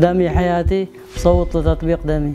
دمي حياتي صوت لتطبيق دمي.